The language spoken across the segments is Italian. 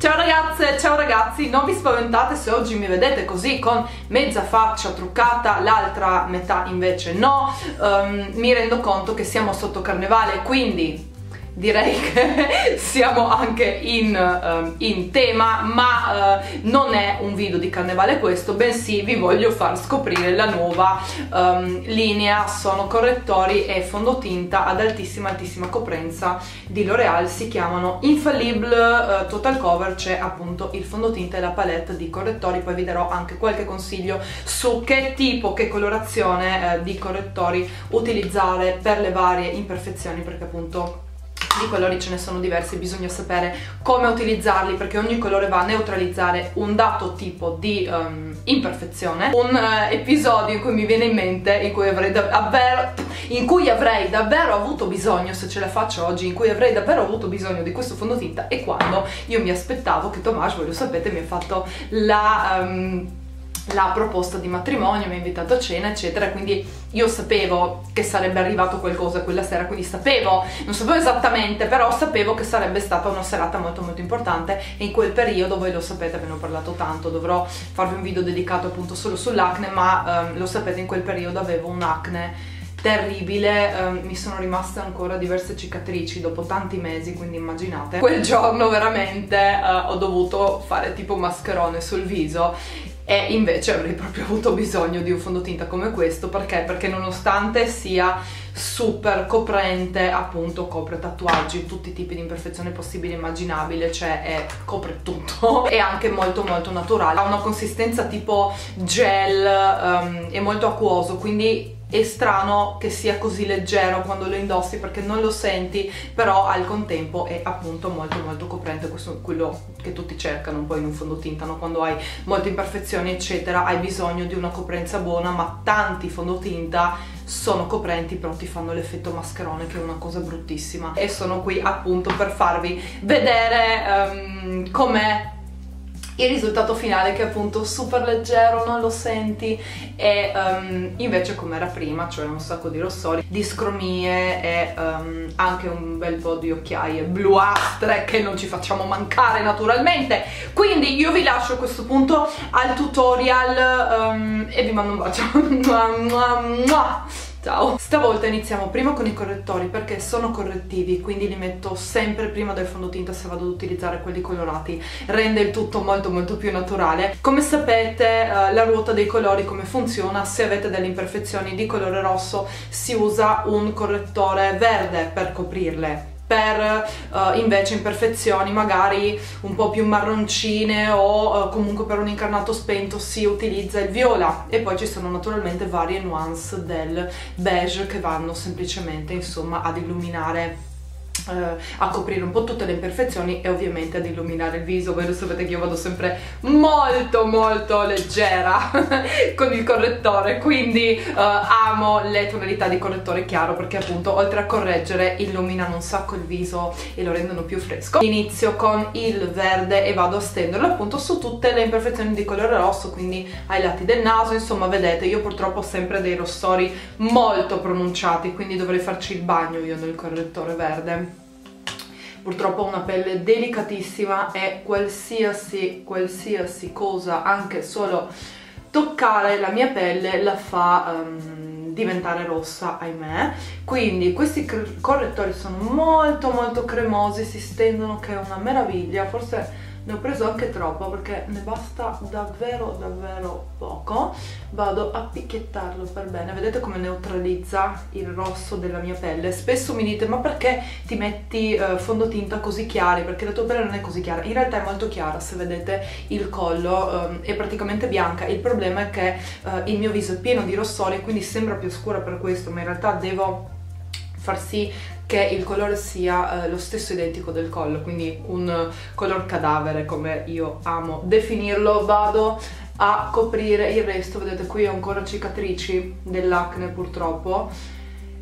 Ciao ragazze, ciao ragazzi, non vi spaventate se oggi mi vedete così con mezza faccia truccata, l'altra metà invece no, um, mi rendo conto che siamo sotto carnevale, quindi direi che siamo anche in, uh, in tema ma uh, non è un video di carnevale questo bensì vi voglio far scoprire la nuova um, linea. Sono correttori e fondotinta ad altissima altissima coprenza di L'Oreal si chiamano Infallible uh, Total Cover c'è appunto il fondotinta e la palette di correttori. Poi vi darò anche qualche consiglio su che tipo che colorazione eh, di correttori utilizzare per le varie imperfezioni perché appunto di colori ce ne sono diversi, bisogna sapere come utilizzarli perché ogni colore va a neutralizzare un dato tipo di um, imperfezione. Un uh, episodio in cui mi viene in mente, in cui avrei davvero, in cui avrei davvero avuto bisogno, se ce la faccio oggi, in cui avrei davvero avuto bisogno di questo fondotinta e quando io mi aspettavo che Tomas, voi lo sapete, mi ha fatto la... Um, la proposta di matrimonio, mi ha invitato a cena, eccetera, quindi io sapevo che sarebbe arrivato qualcosa quella sera, quindi sapevo, non sapevo esattamente, però sapevo che sarebbe stata una serata molto molto importante e in quel periodo, voi lo sapete, ve ne ho parlato tanto, dovrò farvi un video dedicato appunto solo sull'acne, ma ehm, lo sapete, in quel periodo avevo un acne terribile, eh, mi sono rimaste ancora diverse cicatrici dopo tanti mesi, quindi immaginate. Quel giorno veramente eh, ho dovuto fare tipo mascherone sul viso e invece avrei proprio avuto bisogno di un fondotinta come questo perché? Perché nonostante sia super coprente appunto copre tatuaggi, tutti i tipi di imperfezione possibile e immaginabile, cioè è, copre tutto, è anche molto molto naturale, ha una consistenza tipo gel, um, è molto acquoso, quindi è strano che sia così leggero quando lo indossi perché non lo senti però al contempo è appunto molto molto coprente questo è quello che tutti cercano un po' in un fondotinta quando hai molte imperfezioni eccetera hai bisogno di una coprenza buona ma tanti fondotinta sono coprenti però ti fanno l'effetto mascherone che è una cosa bruttissima. E sono qui appunto per farvi vedere um, com'è il risultato finale che è appunto super leggero, non lo senti e um, invece come era prima, cioè un sacco di rossori, discromie e um, anche un bel po' di occhiaie bluastre che non ci facciamo mancare naturalmente. Quindi io vi lascio a questo punto al tutorial um, e vi mando un bacio. Ciao! Stavolta iniziamo prima con i correttori perché sono correttivi, quindi li metto sempre prima del fondotinta se vado ad utilizzare quelli colorati. Rende il tutto molto molto più naturale. Come sapete eh, la ruota dei colori come funziona? Se avete delle imperfezioni di colore rosso si usa un correttore verde per coprirle per uh, invece imperfezioni magari un po' più marroncine o uh, comunque per un incarnato spento si utilizza il viola. E poi ci sono naturalmente varie nuance del beige che vanno semplicemente insomma ad illuminare a coprire un po' tutte le imperfezioni e ovviamente ad illuminare il viso. Voi lo sapete che io vado sempre molto molto leggera con il correttore quindi uh, amo le tonalità di correttore chiaro perché appunto oltre a correggere illuminano un sacco il viso e lo rendono più fresco. Inizio con il verde e vado a stenderlo appunto su tutte le imperfezioni di colore rosso quindi ai lati del naso. Insomma vedete io purtroppo ho sempre dei rossori molto pronunciati quindi dovrei farci il bagno io nel correttore verde purtroppo ho una pelle delicatissima e qualsiasi, qualsiasi cosa, anche solo toccare la mia pelle la fa um, diventare rossa, ahimè. Quindi questi correttori sono molto molto cremosi, si stendono che è una meraviglia, forse ne ho preso anche troppo perché ne basta davvero davvero poco. Vado a picchiettarlo per bene. Vedete come neutralizza il rosso della mia pelle? Spesso mi dite ma perché ti metti uh, fondotinta così chiari? Perché la tua pelle non è così chiara. In realtà è molto chiara se vedete il collo um, è praticamente bianca. Il problema è che uh, il mio viso è pieno di rossori e quindi sembra più scura per questo ma in realtà devo far sì che il colore sia eh, lo stesso identico del collo, quindi un color cadavere come io amo definirlo, vado a coprire il resto, vedete qui ho ancora cicatrici dell'acne purtroppo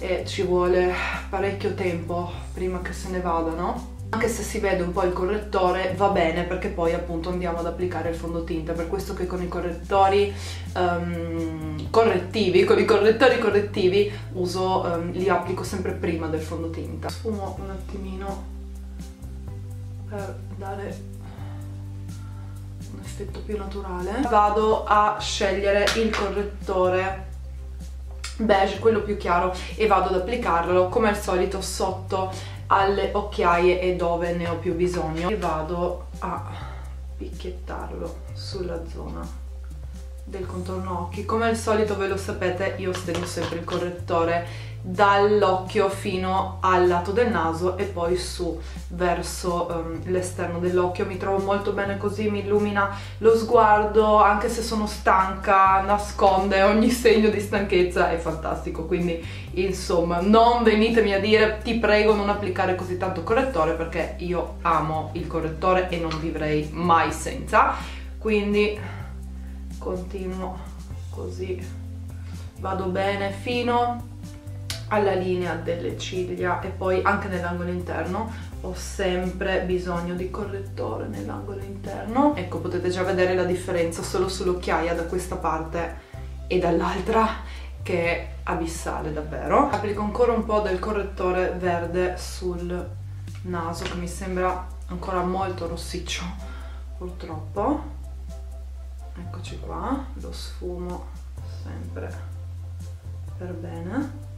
e ci vuole parecchio tempo prima che se ne vadano anche se si vede un po' il correttore va bene perché poi appunto andiamo ad applicare il fondotinta. Per questo che con i correttori um, correttivi con i correttori correttivi uso um, li applico sempre prima del fondotinta. Sfumo un attimino per dare effetto più naturale. Vado a scegliere il correttore beige, quello più chiaro e vado ad applicarlo come al solito sotto alle occhiaie e dove ne ho più bisogno. E vado a picchiettarlo sulla zona del contorno occhi. Come al solito ve lo sapete io stendo sempre il correttore dall'occhio fino al lato del naso e poi su verso um, l'esterno dell'occhio. Mi trovo molto bene così mi illumina lo sguardo anche se sono stanca nasconde ogni segno di stanchezza è fantastico. Quindi insomma non venitemi a dire ti prego non applicare così tanto correttore perché io amo il correttore e non vivrei mai senza. Quindi continuo così. Vado bene fino alla linea delle ciglia e poi anche nell'angolo interno. Ho sempre bisogno di correttore nell'angolo interno. Ecco potete già vedere la differenza solo sull'occhiaia da questa parte e dall'altra che è abissale davvero. Applico ancora un po' del correttore verde sul naso che mi sembra ancora molto rossiccio purtroppo. Eccoci qua lo sfumo sempre per bene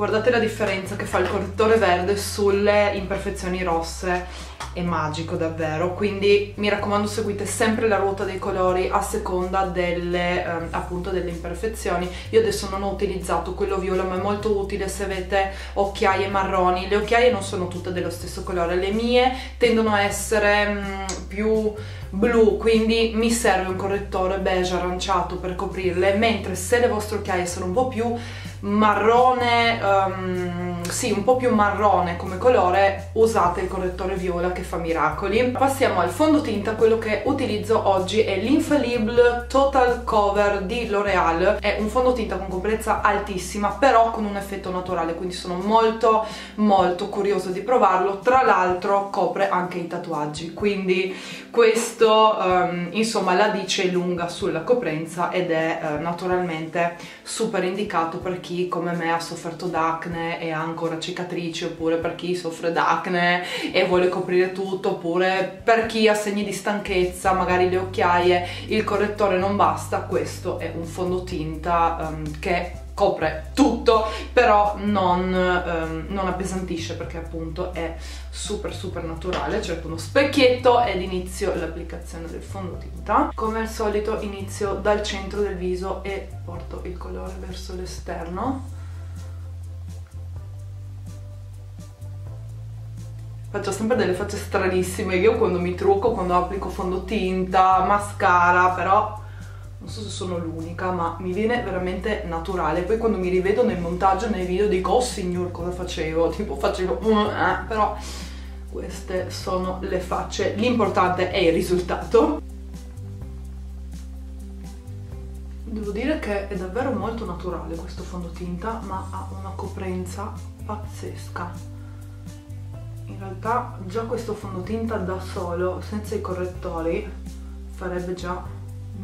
Guardate la differenza che fa il correttore verde sulle imperfezioni rosse, è magico davvero, quindi mi raccomando seguite sempre la ruota dei colori a seconda delle, eh, appunto delle imperfezioni. Io adesso non ho utilizzato quello viola ma è molto utile se avete occhiaie marroni, le occhiaie non sono tutte dello stesso colore, le mie tendono a essere mh, mm, più blu quindi mi serve un correttore beige aranciato per coprirle mentre se le vostre occhiaie sono un po' più marrone, um, sì un po' più marrone come colore, usate il correttore viola che fa miracoli. Passiamo al fondotinta, quello che utilizzo oggi è l'Infallible Total Cover di L'Oreal, è un fondotinta con completezza altissima però con un effetto naturale, quindi sono molto molto curiosa di provarlo, tra l'altro copre anche i tatuaggi, quindi questo um, insomma la dice lunga sulla coprenza ed è uh, naturalmente super indicato per chi come me ha sofferto d'acne e ha ancora cicatrici oppure per chi soffre d'acne e vuole coprire tutto oppure per chi ha segni di stanchezza magari le occhiaie il correttore non basta. Questo è un fondotinta um, che copre tutto però non, um, non, appesantisce perché appunto è super super naturale cerco uno specchietto ed inizio l'applicazione del fondotinta come al solito inizio dal centro del viso e porto il colore verso l'esterno. Faccio sempre delle facce stranissime io quando mi trucco, quando applico fondotinta, mascara però so se sono l'unica, ma mi viene veramente naturale. Poi quando mi rivedo nel montaggio, nei video, dico, oh signor, cosa facevo? Tipo facevo, mm, eh, però queste sono le facce. L'importante è il risultato. Devo dire che è davvero molto naturale questo fondotinta, ma ha una coprenza pazzesca. In realtà già questo fondotinta da solo, senza i correttori, farebbe già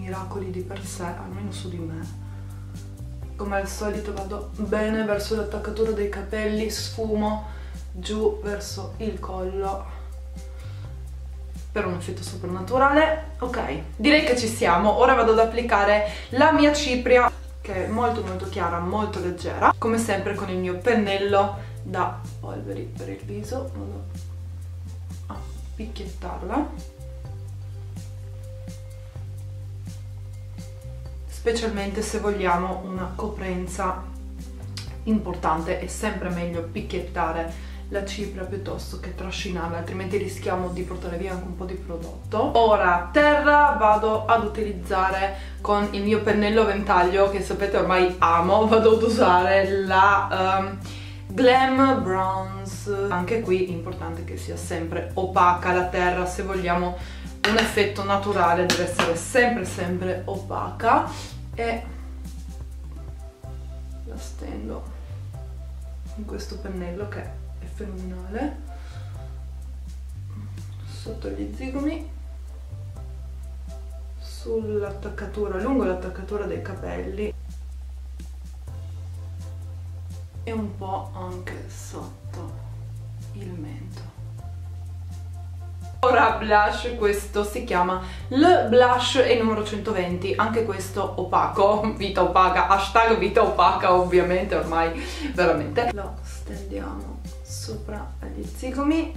miracoli di per sé, almeno su di me. Come al solito vado bene verso l'attaccatura dei capelli, sfumo giù verso il collo per un effetto soprannaturale. Ok, direi che ci siamo. Ora vado ad applicare la mia cipria che è molto molto chiara, molto leggera. Come sempre con il mio pennello da polveri per il viso vado a picchiettarla specialmente se vogliamo una coprenza importante è sempre meglio picchiettare la cipria piuttosto che trascinarla altrimenti rischiamo di portare via anche un po' di prodotto. Ora terra vado ad utilizzare con il mio pennello ventaglio che sapete ormai amo vado ad usare la um, Glam Bronze. Anche qui è importante che sia sempre opaca la terra se vogliamo un effetto naturale deve essere sempre sempre opaca e la stendo in questo pennello che è fenomenale. Sotto gli zigomi sull'attaccatura, lungo l'attaccatura dei capelli e un po' anche sotto il mento ora blush questo si chiama Le Blush e numero 120 anche questo opaco vita opaca hashtag vita opaca ovviamente ormai veramente. Lo stendiamo sopra agli zigomi.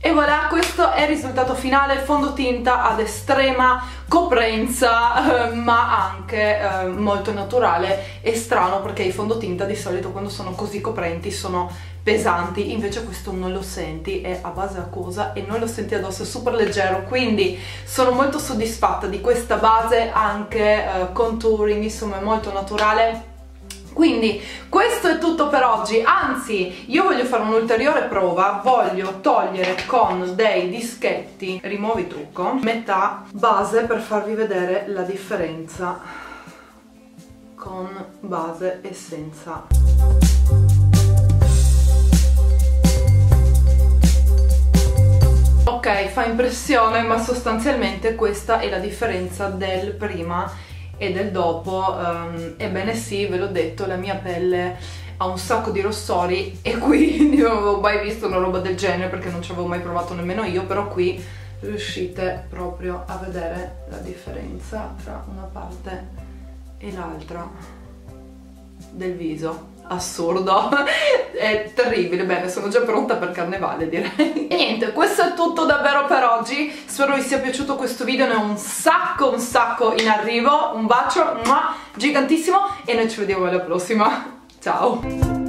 E voilà, questo è il risultato finale, fondotinta ad estrema coprenza, eh, ma anche eh, molto naturale e strano perché i fondotinta di solito quando sono così coprenti sono pesanti, invece questo non lo senti, è a base acquosa e non lo senti addosso, è super leggero, quindi sono molto soddisfatta di questa base, anche eh, contouring, insomma è molto naturale. Quindi questo è tutto per oggi, anzi io voglio fare un'ulteriore prova, voglio togliere con dei dischetti rimuovi trucco metà base per farvi vedere la differenza con base e senza. Fa impressione ma sostanzialmente questa è la differenza del prima e del dopo, um, ebbene sì, ve l'ho detto, la mia pelle ha un sacco di rossori e qui non avevo mai visto una roba del genere perché non ci avevo mai provato nemmeno io, però qui riuscite proprio a vedere la differenza tra una parte e l'altra del viso assurdo. È terribile. Bene sono già pronta per carnevale direi. E niente questo è tutto davvero per oggi. Spero vi sia piaciuto questo video. Ne ho un sacco un sacco in arrivo. Un bacio gigantissimo. E noi ci vediamo alla prossima. Ciao